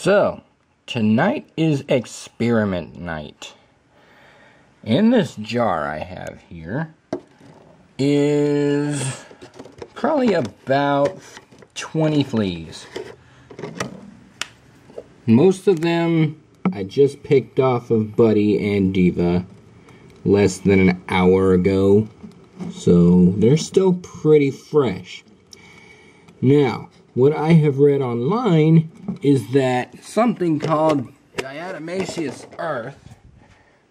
So, tonight is experiment night. In this jar I have here is probably about 20 fleas. Most of them I just picked off of Buddy and Diva less than an hour ago. So they're still pretty fresh. Now, what I have read online is that something called diatomaceous earth,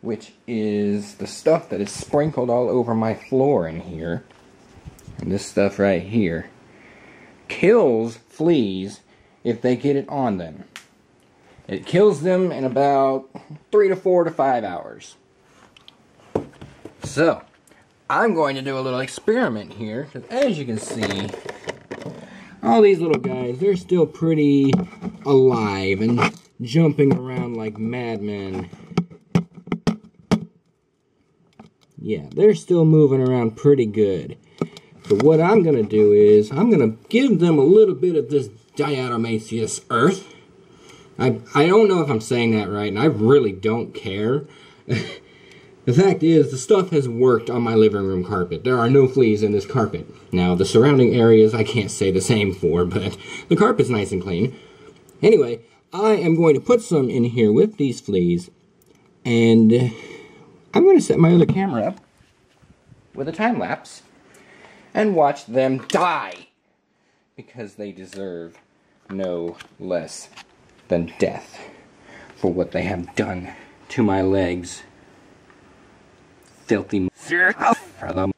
which is the stuff that is sprinkled all over my floor in here, and this stuff right here, kills fleas if they get it on them. It kills them in about three to four to five hours. So, I'm going to do a little experiment here, because as you can see, all these little guys, they're still pretty alive and jumping around like madmen. Yeah, they're still moving around pretty good. But what I'm going to do is, I'm going to give them a little bit of this diatomaceous earth. I, I don't know if I'm saying that right, and I really don't care. The fact is, the stuff has worked on my living room carpet. There are no fleas in this carpet. Now, the surrounding areas I can't say the same for, but the carpet's nice and clean. Anyway, I am going to put some in here with these fleas, and uh, I'm going to set my other camera up with a time lapse and watch them die because they deserve no less than death for what they have done to my legs filthy for them.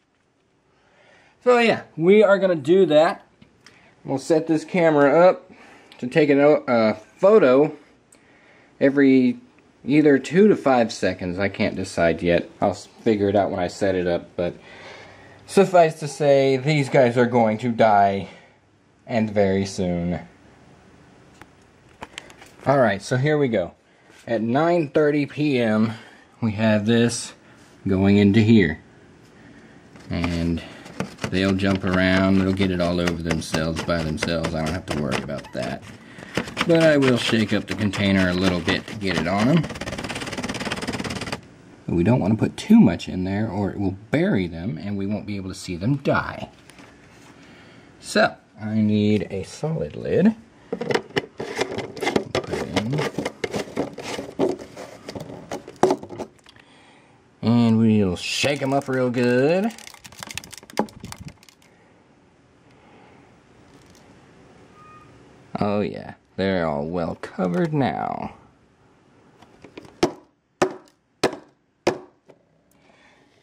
So yeah, we are gonna do that. We'll set this camera up to take a uh, photo every either two to five seconds. I can't decide yet. I'll figure it out when I set it up. But suffice to say, these guys are going to die, and very soon. Alright, so here we go. At 9.30 p.m., we have this going into here. And they'll jump around, they'll get it all over themselves by themselves. I don't have to worry about that. But I will shake up the container a little bit to get it on them. But we don't want to put too much in there or it will bury them and we won't be able to see them die. So, I need a solid lid. And we'll shake them up real good. Oh yeah, they're all well covered now.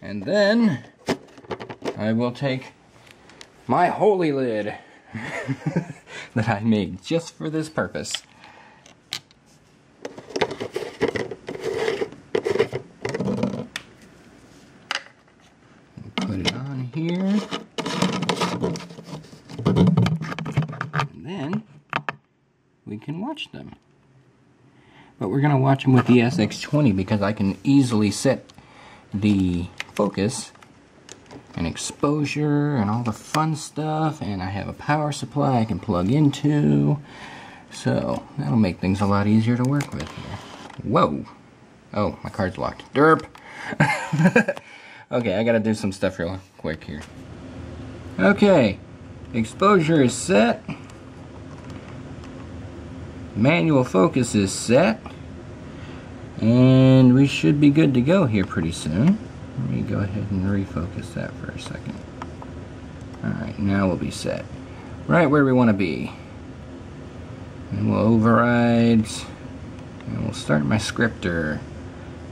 And then I will take my holey lid that I made just for this purpose. We can watch them. But we're going to watch them with the SX20 because I can easily set the focus and exposure and all the fun stuff and I have a power supply I can plug into so that'll make things a lot easier to work with here. Whoa! Oh, my card's locked. Derp! okay, I gotta do some stuff real quick here. Okay, exposure is set. Manual focus is set. And we should be good to go here pretty soon. Let me go ahead and refocus that for a second. Alright, now we'll be set. Right where we want to be. And we'll override. And we'll start my scripter.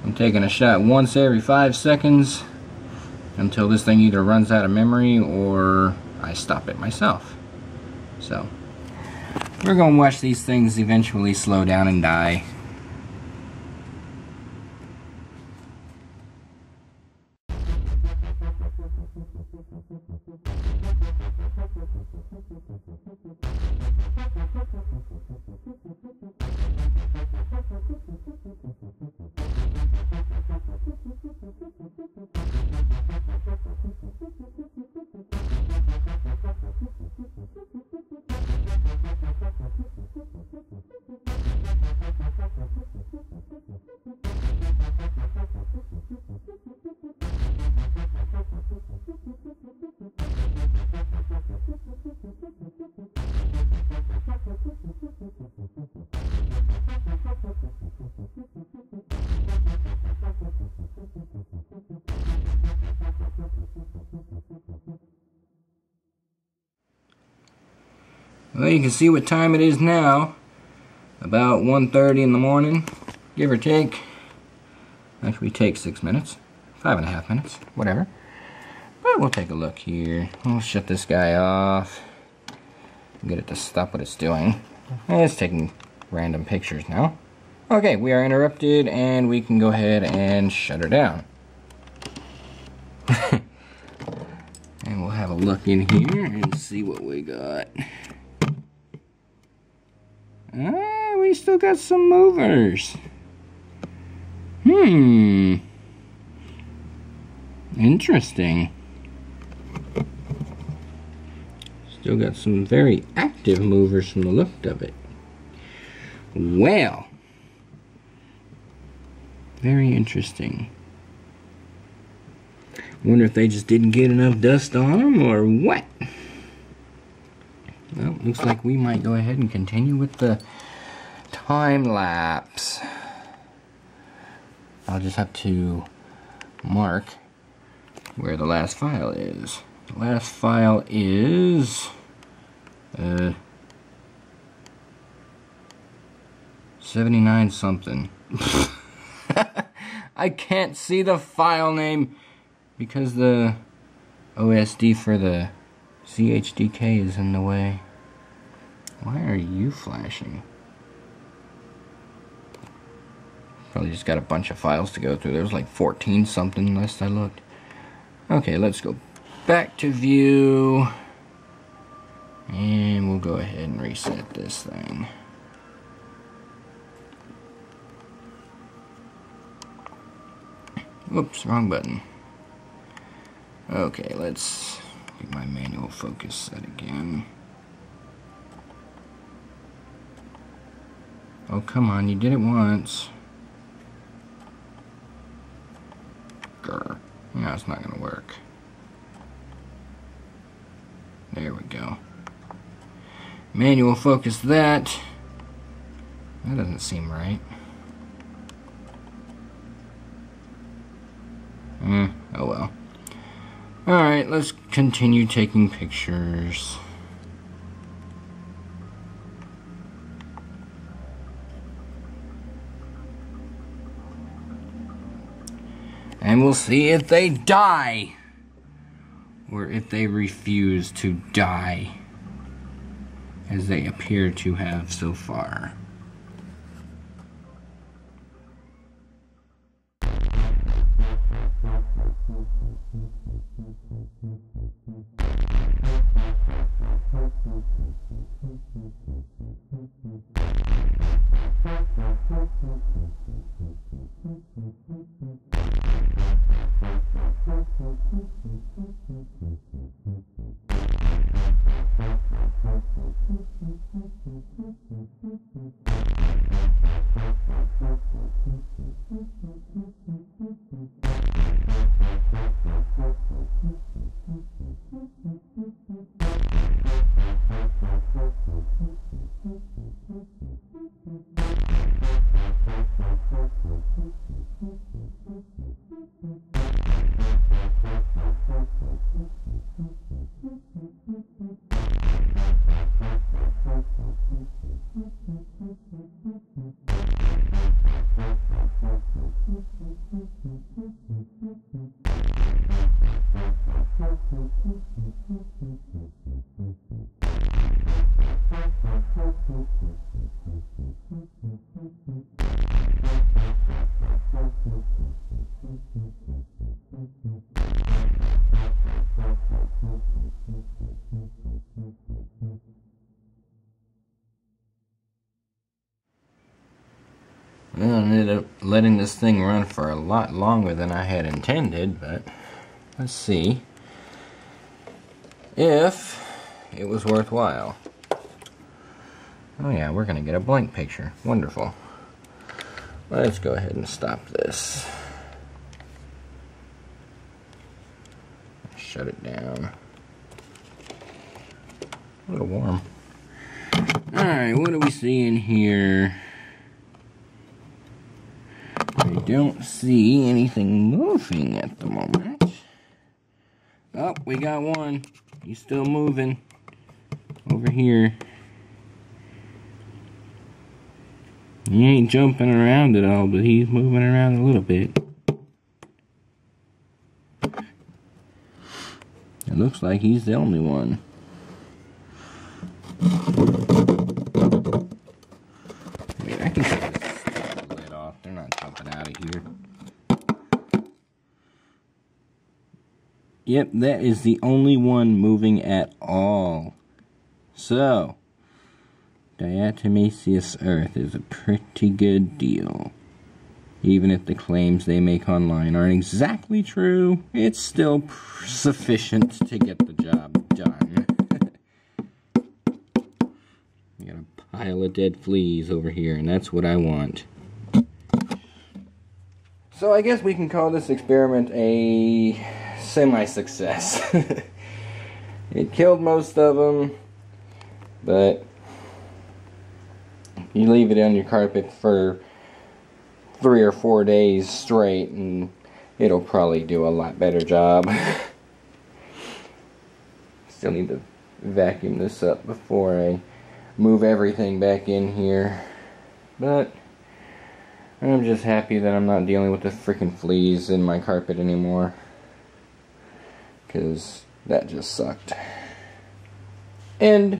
I'm taking a shot once every five seconds until this thing either runs out of memory or I stop it myself. So, we're going to watch these things eventually slow down and die. Well, you can see what time it is now. About 1.30 in the morning, give or take. Actually, take six minutes. Five and a half minutes, whatever. But we'll take a look here. We'll shut this guy off. Get it to stop what it's doing. it's taking random pictures now. Okay, we are interrupted and we can go ahead and shut her down. and we'll have a look in here and see what we got. Ah, we still got some movers. Hmm. Interesting. Still got some very active movers from the look of it. Well. Very interesting. Wonder if they just didn't get enough dust on them or what. Looks like we might go ahead and continue with the time lapse. I'll just have to mark where the last file is. The last file is uh, 79 something. I can't see the file name because the OSD for the CHDK is in the way. Why are you flashing? Probably just got a bunch of files to go through. There was like 14 something last I looked. Okay, let's go back to view. And we'll go ahead and reset this thing. Whoops, wrong button. Okay, let's get my manual focus set again. Oh, come on, you did it once. Grr. No, it's not going to work. There we go. Manual focus that. That doesn't seem right. Eh, oh well. Alright, let's continue taking pictures. And we'll see if they die. Or if they refuse to die. As they appear to have so far. Mm-hmm. Well, I ended up letting this thing run for a lot longer than I had intended, but let's see if it was worthwhile. Oh yeah, we're going to get a blank picture. Wonderful. Let's go ahead and stop this. Shut it down. A little warm. Alright, what do we see in here? I don't see anything moving at the moment. Oh, we got one. He's still moving. Over here. He ain't jumping around at all, but he's moving around a little bit. It looks like he's the only one. I mean, I can take this lid off. They're not jumping out of here. Yep, that is the only one moving at all. So, diatomaceous earth is a pretty good deal. Even if the claims they make online aren't exactly true, it's still sufficient to get the job done. we got a pile of dead fleas over here, and that's what I want. So I guess we can call this experiment a semi-success. it killed most of them, but you leave it on your carpet for three or four days straight and it'll probably do a lot better job. Still need to vacuum this up before I move everything back in here. But I'm just happy that I'm not dealing with the freaking fleas in my carpet anymore. Because that just sucked. And